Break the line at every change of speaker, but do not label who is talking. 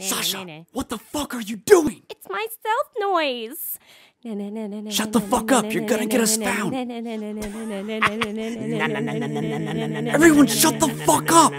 Sasha, what the fuck are you doing?
It's my stealth noise.
Shut the fuck up, you're gonna get us found. Everyone shut the fuck up!